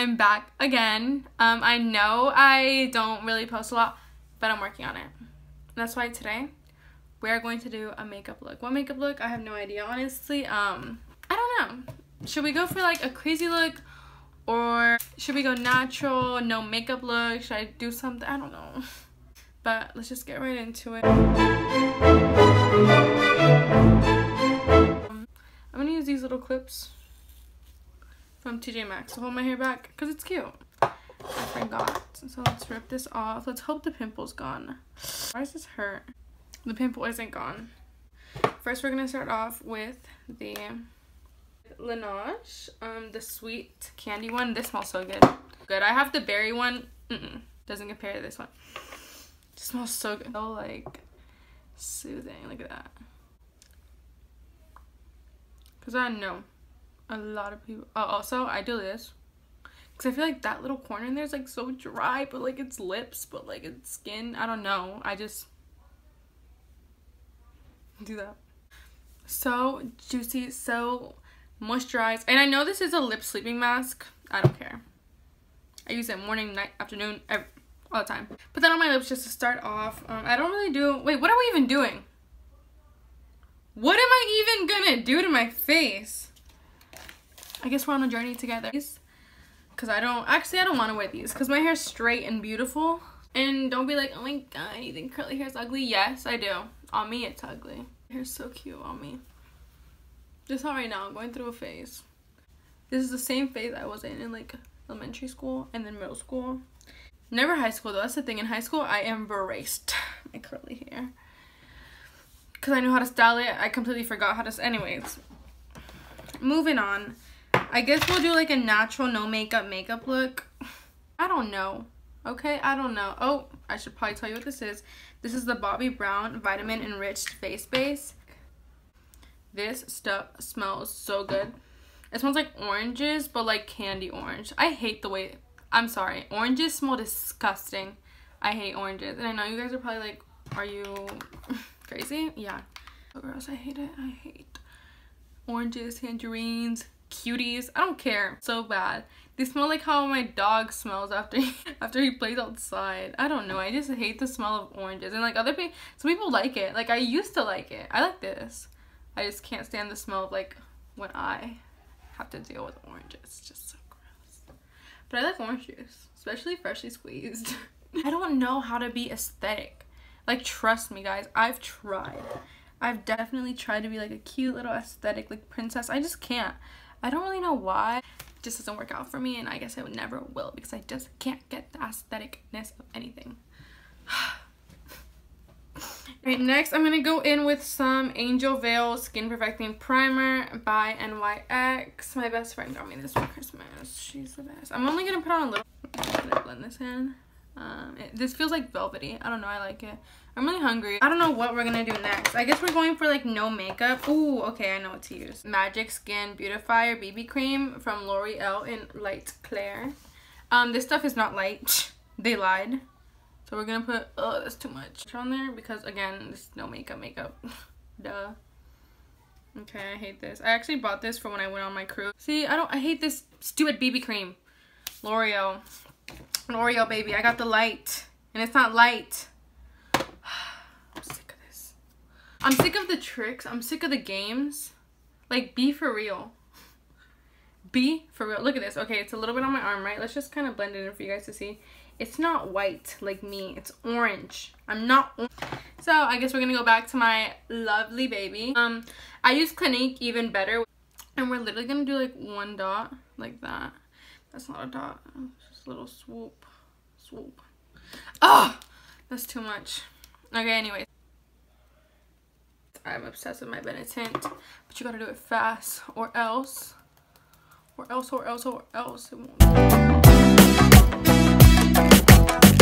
I'm back again. Um, I know I don't really post a lot, but I'm working on it. That's why today we are going to do a makeup look. What makeup look? I have no idea, honestly. Um, I don't know. Should we go for like a crazy look or should we go natural, no makeup look? Should I do something? I don't know. But let's just get right into it. Um, I'm gonna use these little clips from TJ Maxx to hold my hair back because it's cute. I forgot. So let's rip this off. Let's hope the pimple's gone. Why does this hurt? The pimple isn't gone. First, we're gonna start off with the Laneige, um, the sweet candy one. This smells so good. Good. I have the berry one. Mm -mm. Doesn't compare to this one. It smells so good. So like soothing. Look at that. Cause I know a lot of people. Oh, also I do this because I feel like that little corner in there is like so dry, but like it's lips, but like it's skin. I don't know. I just do that. So juicy, so moisturized. And I know this is a lip sleeping mask. I don't care. I use it morning, night, afternoon, every, all the time. Put that on my lips just to start off. Um, I don't really do... Wait, what are we even doing? What am I even gonna do to my face? I guess we're on a journey together. Because I don't... Actually, I don't want to wear these. Because my hair's straight and beautiful. And don't be like, oh my god, you think curly hair's ugly? Yes, I do. On me, it's ugly. Hair's so cute on me. Just not right now. I'm going through a phase. This is the same phase I was in in like elementary school and then middle school. Never high school though. That's the thing. In high school, I embraced my curly hair. Because I knew how to style it. I completely forgot how to... Anyways. Moving on. I guess we'll do like a natural no makeup makeup look. I don't know. Okay, I don't know. Oh, I should probably tell you what this is. This is the Bobbi Brown Vitamin Enriched Face Base. This stuff smells so good. It smells like oranges, but like candy orange. I hate the way, I'm sorry, oranges smell disgusting. I hate oranges. And I know you guys are probably like, are you crazy? Yeah. Oh, I hate it. I hate oranges, tangerines, cuties. I don't care. So bad. They smell like how my dog smells after he, after he plays outside. I don't know. I just hate the smell of oranges. And like other people, some people like it. Like I used to like it. I like this. I just can't stand the smell of like when I have to deal with oranges. It's just so gross. But I like orange juice, especially freshly squeezed. I don't know how to be aesthetic. Like trust me guys, I've tried. I've definitely tried to be like a cute little aesthetic like princess. I just can't. I don't really know why. It just doesn't work out for me and I guess it never will because I just can't get the aestheticness of anything. Right, next I'm going to go in with some Angel Veil Skin Perfecting Primer by NYX. My best friend got me this for Christmas. She's the best. I'm only going to put on a little. Blend this in. Um, it, this feels like velvety. I don't know. I like it. I'm really hungry. I don't know what we're to do next. I guess we're going for like no makeup. Ooh, okay. I know what to use. Magic Skin Beautifier BB Cream from L'Oreal in Light Clair. Um, this stuff is not light. they lied. So we're gonna put, oh, that's too much on there because again, this is no makeup makeup. Duh. Okay, I hate this. I actually bought this for when I went on my cruise. See, I don't, I hate this stupid BB cream. L'Oreal. L'Oreal, baby. I got the light. And it's not light. I'm sick of this. I'm sick of the tricks. I'm sick of the games. Like, be for real. Be for real. Look at this. Okay, it's a little bit on my arm, right? Let's just kind of blend it in for you guys to see. It's not white like me. It's orange. I'm not So I guess we're going to go back to my lovely baby. Um, I use Clinique even better. And we're literally going to do like one dot like that. That's not a dot. Just a little swoop. Swoop. Oh, that's too much. Okay, anyway. I'm obsessed with my Benetint. But you gotta do it fast or else. Or else, or else, or else. It won't.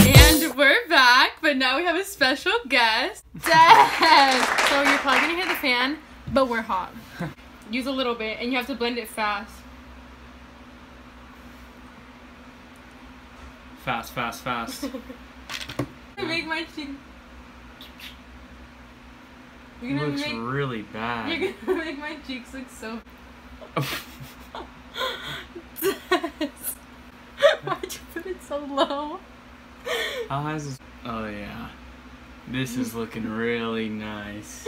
And we're back, but now we have a special guest. Dad! so you're probably gonna hear the fan, but we're hot. Use a little bit, and you have to blend it fast. Fast, fast, fast. make my cheek. You're gonna Looks make, really bad. You're gonna make my cheeks look so. Why'd you put it so low. How high is this? Oh yeah. This is looking really nice.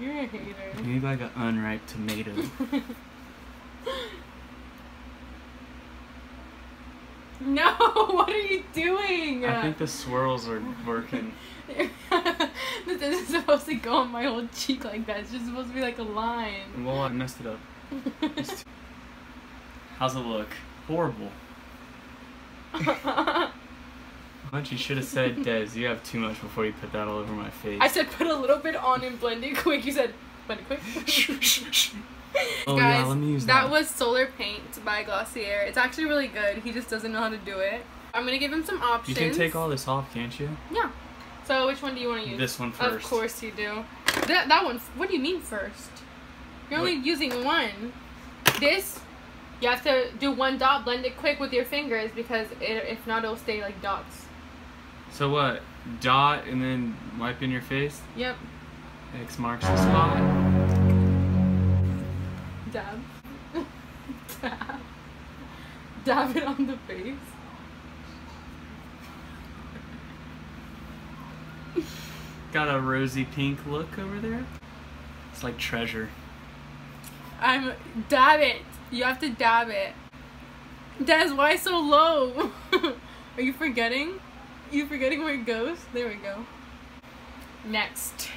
You're a hater. Maybe like an unripe tomato. no, what are you doing? I think the swirls are working. this isn't supposed to go on my whole cheek like that. It's just supposed to be like a line. Well, I messed it up. How's it look? Horrible. Much you should have said, Dez. You have too much before you put that all over my face. I said put a little bit on and blend it quick. You said blend it quick. oh Guys, yeah, let me use that that. was Solar Paint by Glossier. It's actually really good. He just doesn't know how to do it. I'm gonna give him some options. You can take all this off, can't you? Yeah. So which one do you want to use? This one first. Of course you do. That that one. What do you mean first? You're only What? using one. This, you have to do one dot, blend it quick with your fingers because it, if not, it'll stay like dots. So what? Dot and then wipe in your face. Yep. X marks the spot. Dab. Dab. Dab it on the face. Got a rosy pink look over there. It's like treasure. I'm dab it. You have to dab it. Dez, why so low? Are you forgetting? you forgetting where it goes? There we go. Next,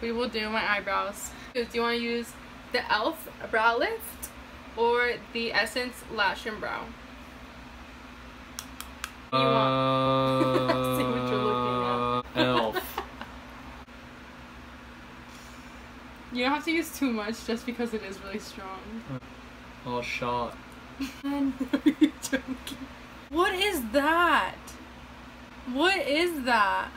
we will do my eyebrows. Do you want to use the e.l.f. brow lift or the Essence lash and brow? You want- Uh, See what you're looking Elf. You don't have to use too much just because it is really strong. All shot. Are you joking? What is that? What is that?